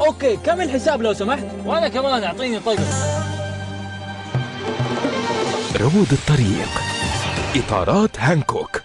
أوكي كم الحساب لو سمحت؟ وأنا كمان أعطيني طيب طقم روض الطريق. إطارات هانكوك.